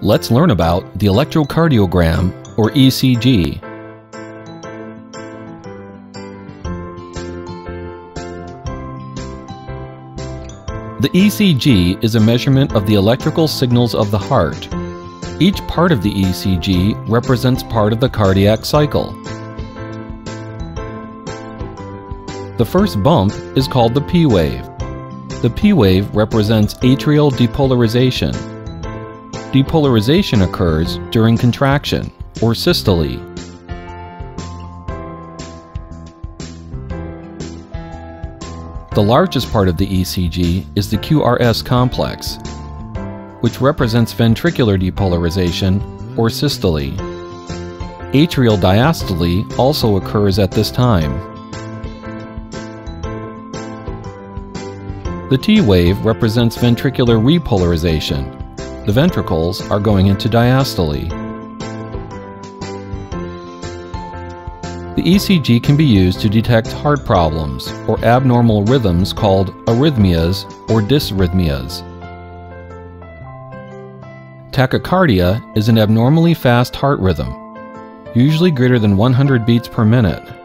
Let's learn about the electrocardiogram, or ECG. The ECG is a measurement of the electrical signals of the heart. Each part of the ECG represents part of the cardiac cycle. The first bump is called the P wave. The P wave represents atrial depolarization. Depolarization occurs during contraction, or systole. The largest part of the ECG is the QRS complex, which represents ventricular depolarization, or systole. Atrial diastole also occurs at this time. The T wave represents ventricular repolarization. The ventricles are going into diastole. The ECG can be used to detect heart problems or abnormal rhythms called arrhythmias or dysrhythmias. Tachycardia is an abnormally fast heart rhythm, usually greater than 100 beats per minute.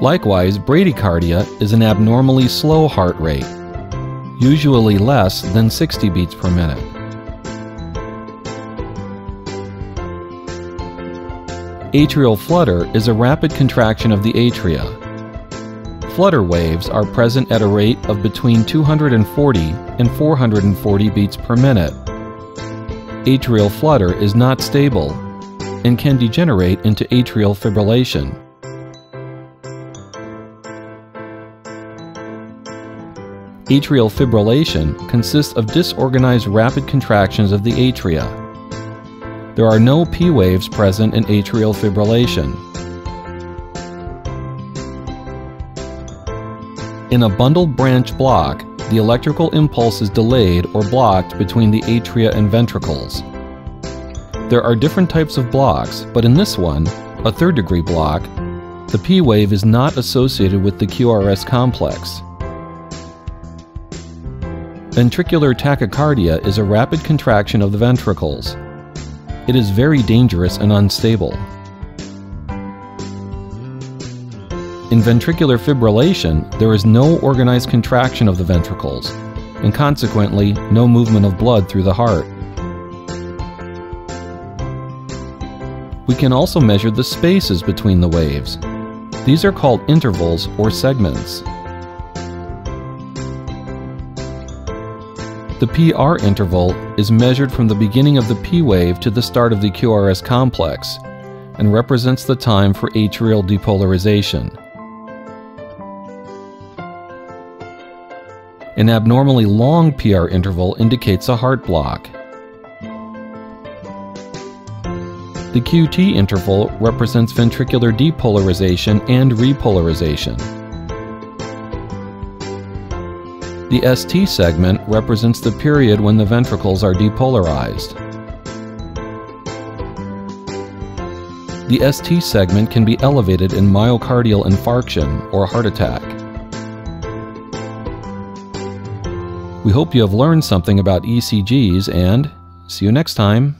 Likewise, bradycardia is an abnormally slow heart rate, usually less than 60 beats per minute. Atrial flutter is a rapid contraction of the atria. Flutter waves are present at a rate of between 240 and 440 beats per minute. Atrial flutter is not stable and can degenerate into atrial fibrillation. Atrial fibrillation consists of disorganized rapid contractions of the atria. There are no P waves present in atrial fibrillation. In a bundle branch block, the electrical impulse is delayed or blocked between the atria and ventricles. There are different types of blocks, but in this one, a third degree block, the P wave is not associated with the QRS complex. Ventricular tachycardia is a rapid contraction of the ventricles. It is very dangerous and unstable. In ventricular fibrillation, there is no organized contraction of the ventricles, and consequently, no movement of blood through the heart. We can also measure the spaces between the waves. These are called intervals or segments. The PR interval is measured from the beginning of the P wave to the start of the QRS complex and represents the time for atrial depolarization. An abnormally long PR interval indicates a heart block. The QT interval represents ventricular depolarization and repolarization. The ST segment represents the period when the ventricles are depolarized. The ST segment can be elevated in myocardial infarction or heart attack. We hope you have learned something about ECGs and see you next time.